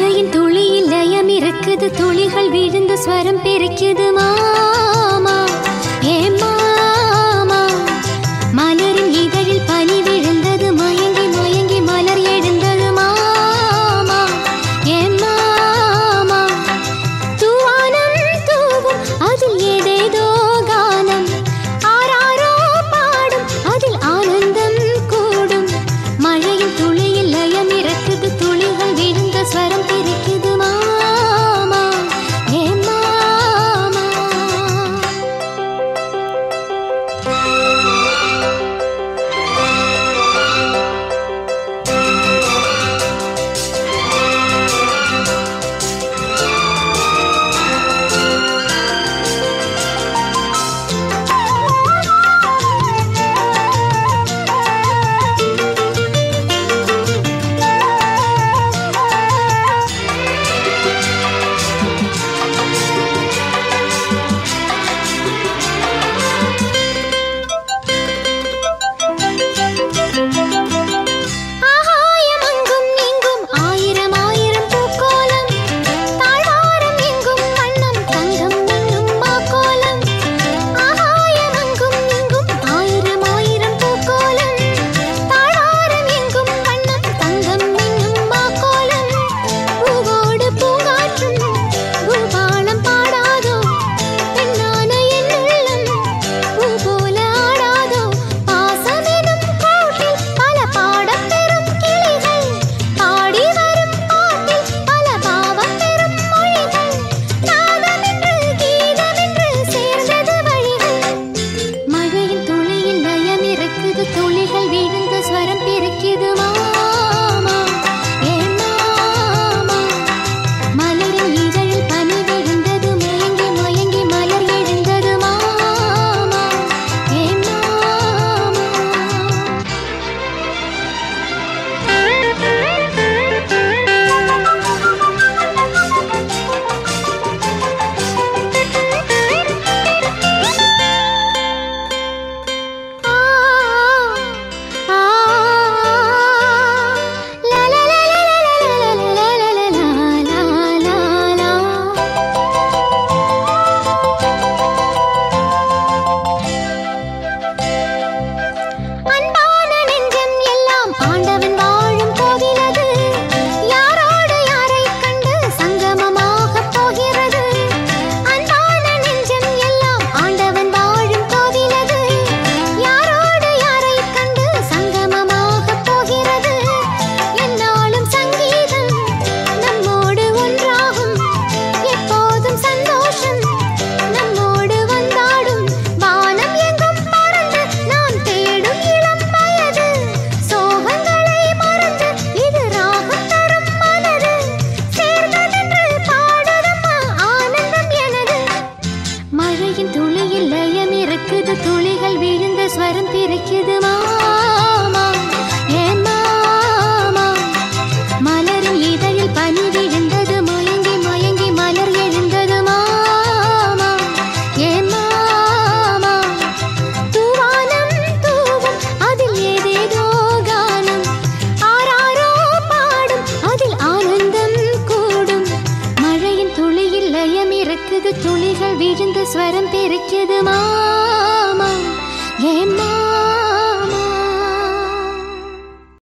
மழையின் துளியில் லயம் இருக்குது துளிகள் விழுந்து ஸ்வரம் பிரிக்குதுமா விழிகள் விழுந்து ஸ்வரம் பெருக்கியது மாமா. ஏமா